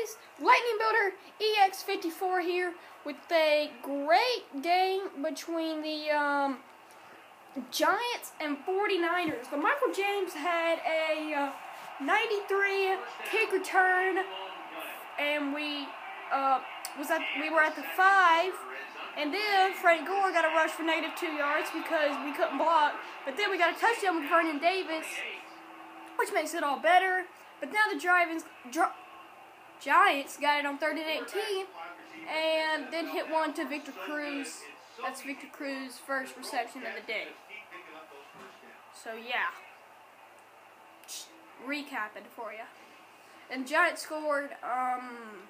guys, Lightning Builder EX54 here with a great game between the um, Giants and 49ers. The Michael James had a uh, 93 kick return, and we uh, was at we were at the five, and then Frank Gore got a rush for negative two yards because we couldn't block. But then we got a touchdown with Vernon Davis, which makes it all better. But now the Giants, Giants got it on third and 18, and then hit one to Victor Cruz. That's Victor Cruz's first reception of the day. So yeah, recapping for you. And Giants scored. Um,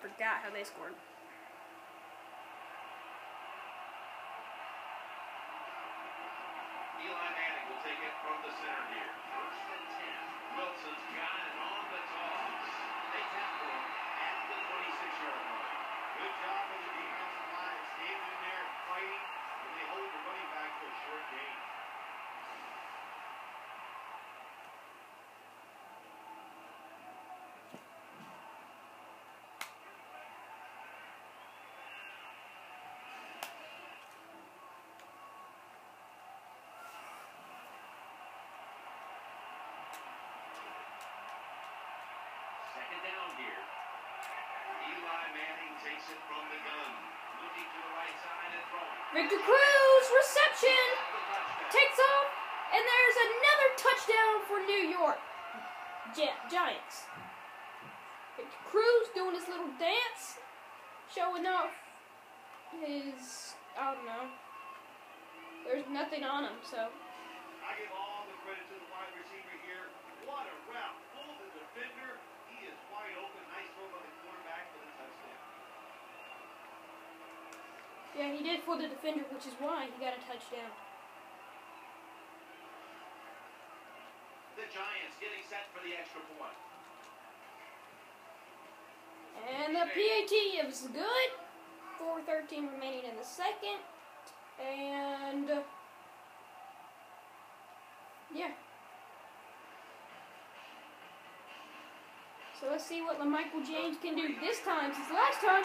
forgot how they scored. Eli Manning will take it from the center here. First and 10. Wilson's got it on the toss. They tackle him at the 26-yard line. Good job of the defensive line standing in there fighting, and they hold the running back to a short gain. Second down here. Eli Manning takes it from the gun. Looking to the right side and throwing. Victor Cruz reception At the touchdown. takes off, and there's another touchdown for New York Gi- Giants. Victor Cruz doing his little dance, showing off his I don't know. There's nothing on him, so I give all the credit to the wide receiver here. What a route. The defender. He is wide open. Nice throw by the quarterback for the touchdown. Yeah, he did for the defender, which is why he got a touchdown. The Giants getting set for the extra point. And the PAT is good. 4.13 remaining in the second. And, uh, yeah. So let's see what Michael James can do this time. Since last time,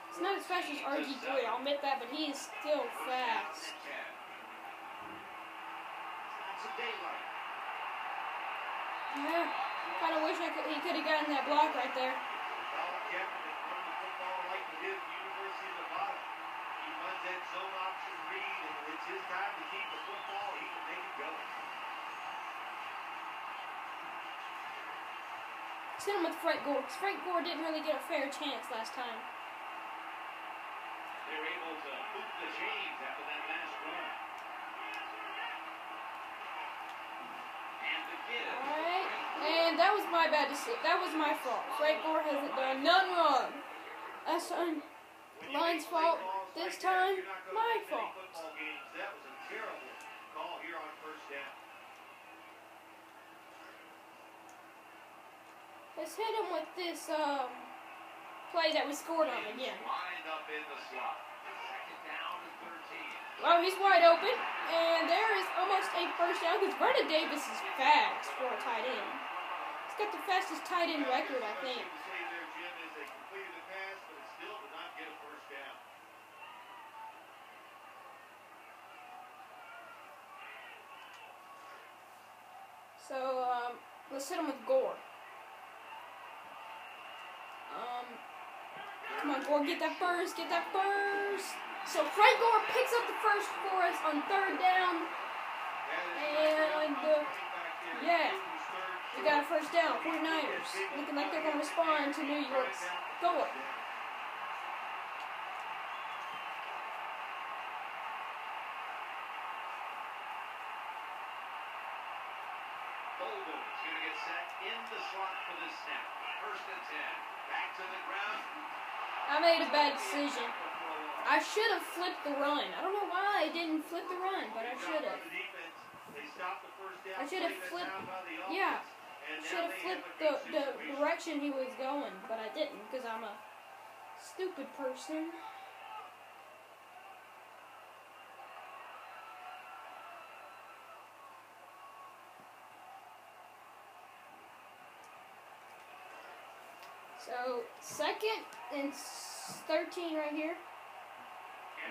It's not as fast as RG3, I'll admit that, but he is still fast. Yeah, kind of wish I could, he could have gotten that block right there. Let's him with Frank Gore, 'cause Frank Gore didn't really get a fair chance last time. They're able to boot the chains after that last run. And the give. Alright, and that was my bad decision. That was my fault. Frank Gore hasn't done none wrong. That's on Lions' fault. This time, you're not gonna my fault. That was a terrible call here on first down. Let's hit him with this um, play that we scored on again. Lined up in the slot. Well, he's wide open, and there is almost a first down because Vernon Davis is fast for a tight end. He's got the fastest tight end record, I think. So um, let's hit him with Gore. Um, come on, get that first, get that first. So Frank Gore picks up the first for us on third down. And, uh, yeah, we got a first down. 49ers looking like they're going to respond to New York's to get set in the slot for this snap. First and 10. Back to the ground. I made a bad decision. I should have flipped the run. I don't know why I didn't flip the run, but I should have. I should have flipped. Yeah, should have flipped the, the direction he was going, but I didn't because I'm a stupid person. So, second and 13 right here.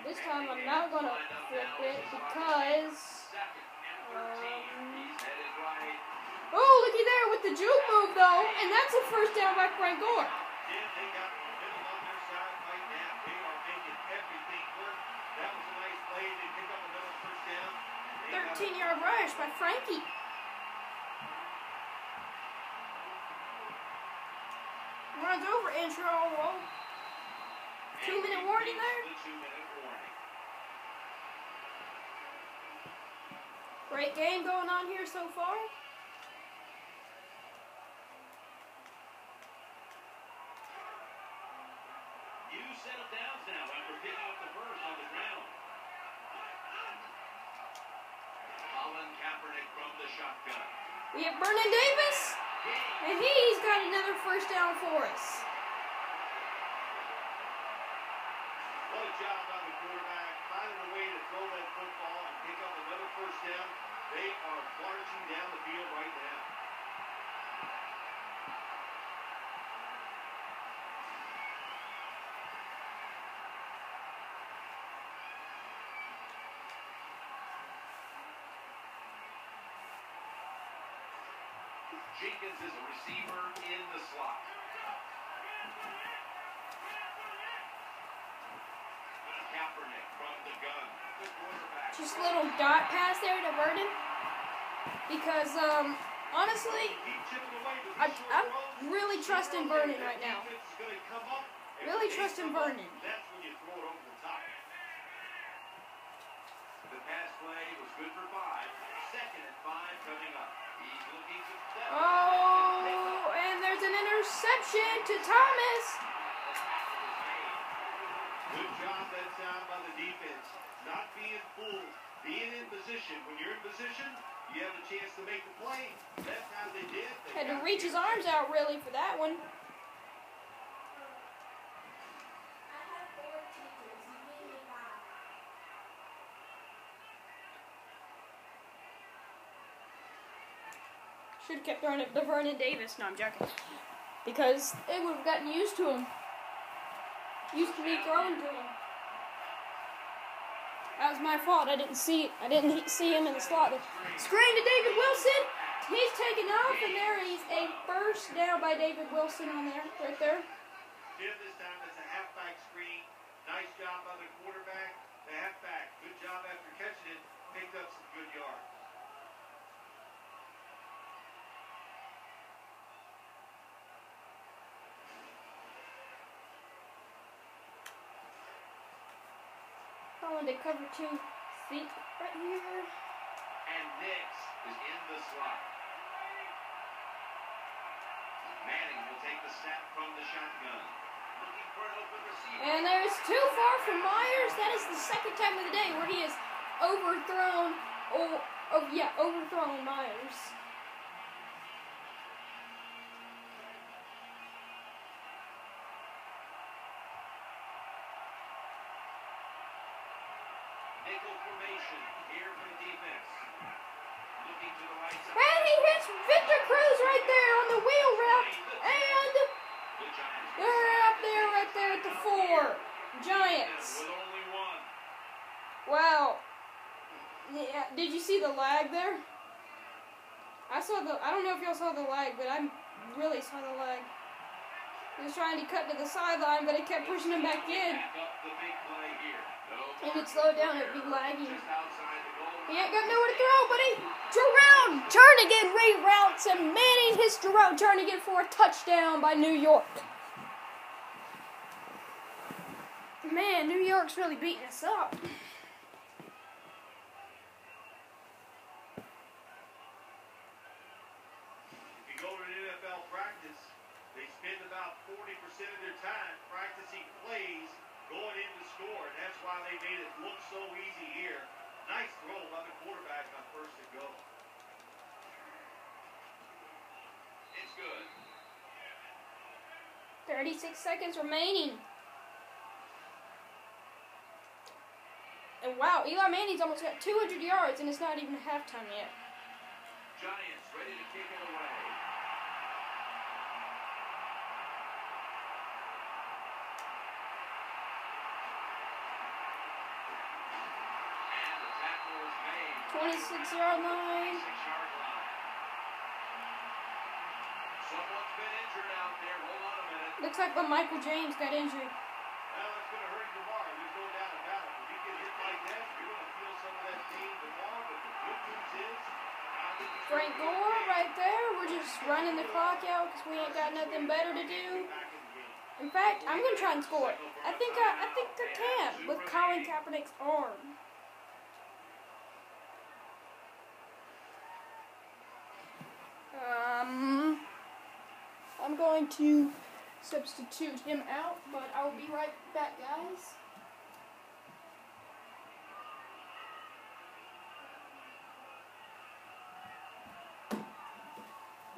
This time I'm not going to flip it because. Um, oh, looky there with the juke move though, and that's a first down by Frank Gore. 13 yard rush by Frankie. Two minute warning there. Great game going on here so far. You settle down now after picking up the first on the ground. Colin Kaepernick from the shotgun. We have Vernon Davis, and he's got another first down for us. What a job by the quarterback, finding a way to throw that football and pick up another first down. They are marching down the field right now. Jenkins is a receiver in the slot. Kaepernick from the gun. The quarterback. Just a little dot pass there to Vernon. Because, um, honestly, Keep chipping away with I, I'm really trusting Vernon right now. Defense is gonna come up. If Really trusting Vernon. That's when you throw it over the top. The pass play was good for five. Second and five coming interception to Thomas. Good job that time by the defense. Not being fooled, being in position. When you're in position, you have a chance to make the play. That's how they did. They Had to reach his arms out really for that one. Should have kept throwing it to Vernon Davis. No, I'm joking. Because it would have gotten used to him. Used to be thrown to him. That was my fault. I didn't see I didn't see him in the slot. Screen to David Wilson. He's taken off, and there is a first down by David Wilson on there, right there. This time a halfback screen. Nice job by the quarterback. The halfback, good job after catching it. Picked up some good yards. Cover two. Seat right here. And Nicks is in the slot. Manning will take the snap from the shotgun. Looking for an open receiver. And there's too far from Myers. That is the second time of the day where he has overthrown. Oh, oh yeah, overthrown Myers. Nickel formation here for the defense. Looking to the right side. And he hits Victor Cruz right there on the wheel route. And they're up there, right there at the four. Giants. with only one. Wow. Yeah, did you see the lag there? I saw the. I don't know if y'all saw the lag, but I really saw the lag. He was trying to cut to the sideline, but it kept pushing him back in. And it slowed down. It'd be lagging. He ain't got nowhere to throw, buddy. Jerome Jernigan reroutes and Manning hits Jerome Jernigan for a touchdown by New York. Man, New York's really beating us up. If you go to an NFL practice, they spend about 40% of their time practicing plays going in to score, and that's why they made it look so easy here. Nice throw by the quarterback on first and go. It's good. 36 seconds remaining. And wow, Eli Manning's almost got 200 yards, and it's not even halftime yet. Giants ready to kick it away. And the tackle is made. 26 yard line. Someone's been injured out there. Hold on. Looks like when Michael James got injured. Well, it's going to hurt tomorrow. There's no doubt about it. If you get hit like that, you're going to feel some of that pain tomorrow. But the good news is, I Frank Gore right there. We're just running the clock out because we ain't got nothing better to do. In. In fact, I'm gonna try and score. I think I, I think I can with Colin Kaepernick's arm. Um, I'm going to substitute him out, but I will be right back, guys.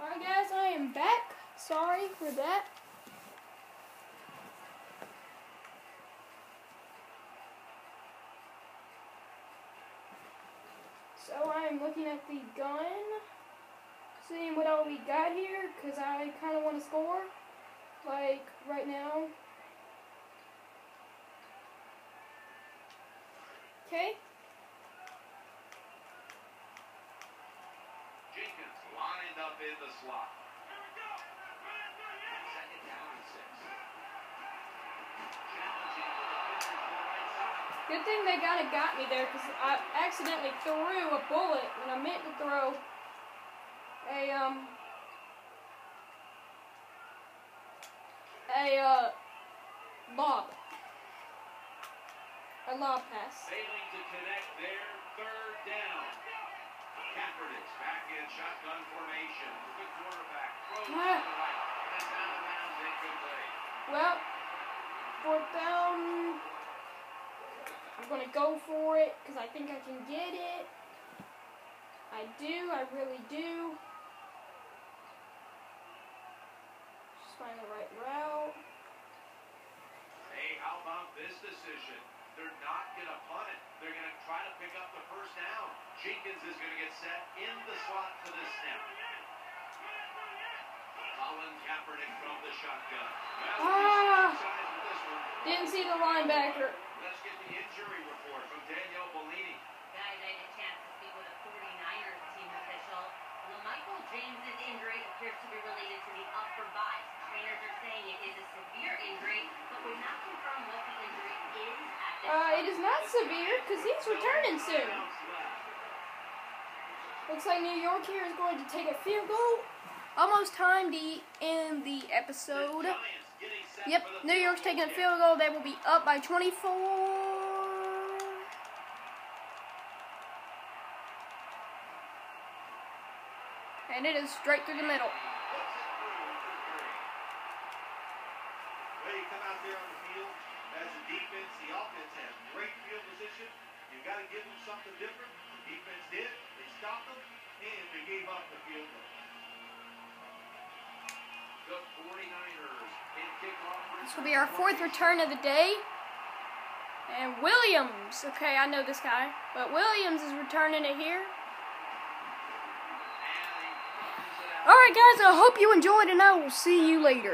Alright, guys, I am back. Sorry for that. So I am looking at the gun, seeing what all we got here, because I kind of want to score, like right now. Okay, Jenkins lined up in the slot. Second down and six. Challenging the defenders to the right side. good thing they kind of got me there, because I accidentally threw a bullet when I meant to throw a, um, a, uh, lob. A lob pass. Failing to connect there, third down. Kaepernick's back in shotgun formation. Good quarterback. Throws to the Ah. right. And it's out of bounds incomplete. Well, fourth down. I'm gonna go for it because I think I can get it. I do, I really do. Just find the right route. Hey, how about this decision? They're not going to punt it. They're going to try to pick up the first down. Jenkins is going to get set in the slot for this snap. Colin Kaepernick from the shotgun. Ah. sides with this one. Didn't see the linebacker. Let's get the injury report from Danielle Bellini. Guys, I had a chance to speak with a 49ers team official. Michael James's injury appears to be related to the upper body. Trainers are saying it is not Uh, it is not severe because he's returning soon. Looks like New York here is going to take a field goal. Almost time to end the episode. Yep, New York's taking a field goal. They will be up by 24. And it is straight through the middle. This will be our fourth return of the day. And Williams, okay, I know this guy, but Williams is returning it here. Alright, guys, I hope you enjoyed, and I will see you later.